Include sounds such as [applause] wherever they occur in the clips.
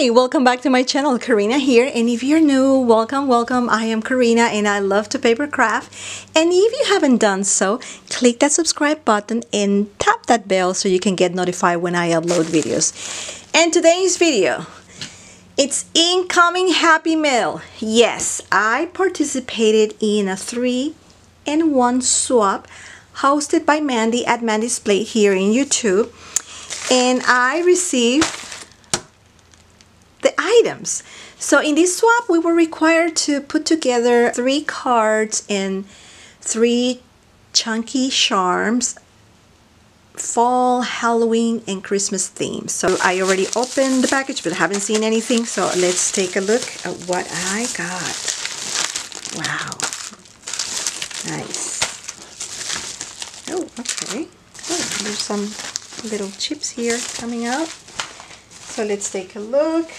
Hi, welcome back to my channel. Karina here. And if you're new, welcome, welcome. I am Karina and I love to paper craft. And if you haven't done so, click that subscribe button and tap that bell so you can get notified when I upload videos. And today's video, it's incoming happy mail. Yes, I participated in a three and one swap hosted by Mandie at Mandie's Place here in YouTube. And I received items. So in this swap, we were required to put together three cards and three chunky charms fall, Halloween, and Christmas themes. So I already opened the package, but haven't seen anything. So let's take a look at what I got. Wow. Nice. Oh, okay. Oh, there's some little chips here coming out. So let's take a look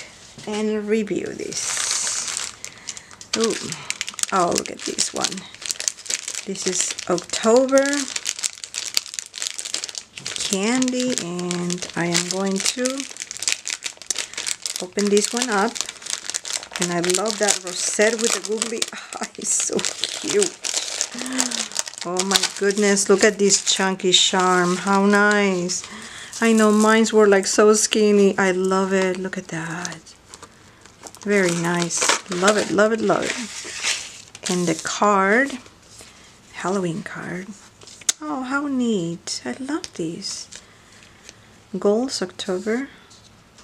and review this. Ooh. Oh, look at this one. This is October. Candy and I am going to open this one up. And I love that rosette with the googly [laughs] eyes. So cute. Oh my goodness look at this chunky charm. How nice. I know mines were like so skinny. I love it. Look at that very nice love it love it love it and the card Halloween card Oh, how neat. I love these. Goals October.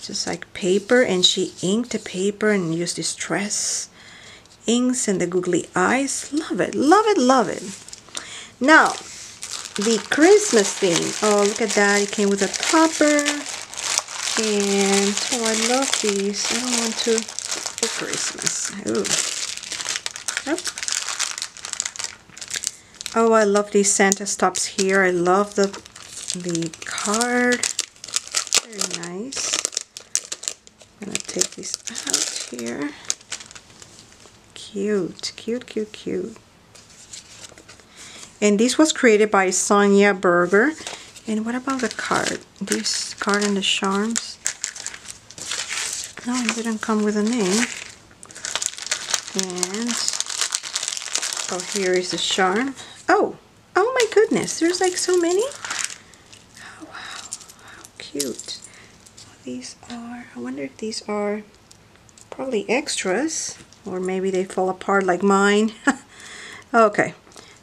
Just like paper and she inked the paper and used distress inks and the googly eyes. Love it, love it, love it. Now, the Christmas theme. Oh, look at that. It came with a topper. And, oh, I love these. I don't want to for Christmas. Ooh. Oh, I love these Santa stops here. I love the the card. Very nice. I'm gonna take this out here. Cute, cute, cute, cute. And this was created by Sonia Burger. And what about the card? This card and the charms. No, it didn't come with a name. And oh, here is the charm. Oh, oh my goodness, there's like so many. Oh wow, how cute. These are, I wonder if these are probably extras or maybe they fall apart like mine. [laughs] okay,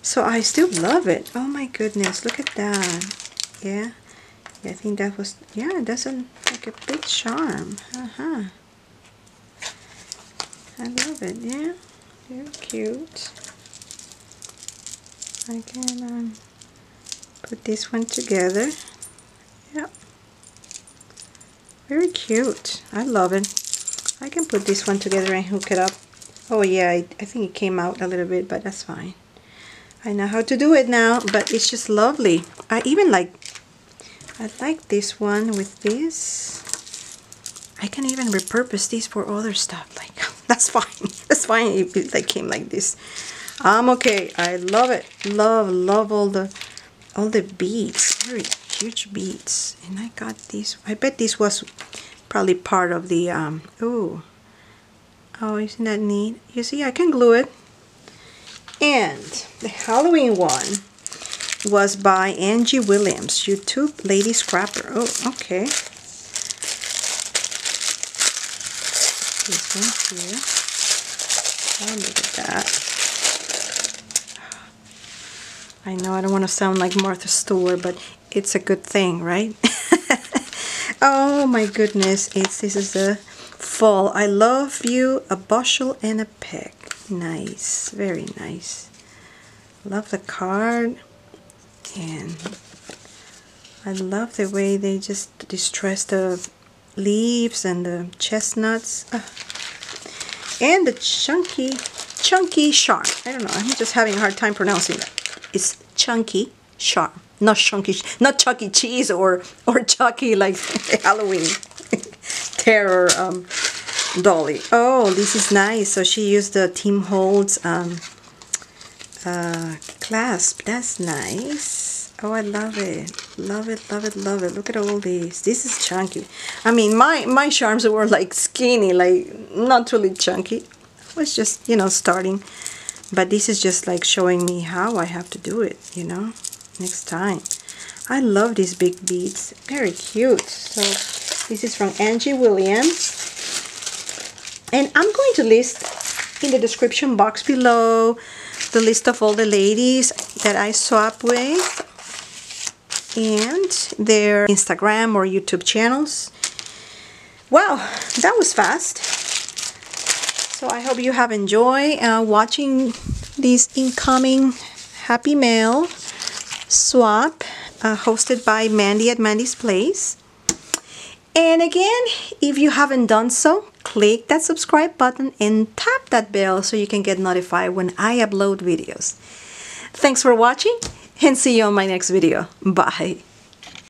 so I still love it. Oh my goodness, look at that. Yeah, yeah I think that was, yeah, that's a, like a big charm. Uh-huh. I love it, yeah. Very cute. I can um, put this one together. Yep. Very cute. I love it. I can put this one together and hook it up. Oh yeah, I, I think it came out a little bit, but that's fine. I know how to do it now, but it's just lovely. I even like, I like this one with this. I can even repurpose these for other stuff. Like, [laughs] that's fine. That's fine if they came like this. I'm okay. I love it. Love, love all the all the beads. Very huge beads. And I got these. I bet this was probably part of the um oh. Oh, isn't that neat? You see, I can glue it. And the Halloween one was by Angie Williams, YouTube Lady Scrapper. Oh, okay. This one here. Oh, look at that. I know I don't want to sound like Martha Stewart, but it's a good thing, right? [laughs] oh my goodness, it's this is a fall. I love you, a bushel and a peck. Nice, very nice. Love the card, and I love the way they just distress the leaves and the chestnuts. Uh, and the chunky, chunky shark. I don't know, I'm just having a hard time pronouncing that. It's chunky sharp not chunky not Chuck E. Cheese or or Chucky like [laughs] Halloween [laughs] terror um, dolly oh this is nice so she used the Tim Holtz um, uh, clasp that's nice Oh, I love it. Love it, love it, love it. Look at all these. This is chunky. I mean, my, my charms were like skinny, like not really chunky. I was just, you know, starting. But this is just like showing me how I have to do it, you know, next time. I love these big beads. Very cute. So this is from Angie Williams. And I'm going to list in the description box below the list of all the ladies that I swap with and their Instagram or YouTube channels. Wow, that was fast. So I hope you have enjoyed uh, watching this incoming Happy Mail swap uh, hosted by Mandie at Mandie's Place. And again, if you haven't done so, click that subscribe button and tap that bell so you can get notified when I upload videos. Thanks for watching and see you on my next video. Bye.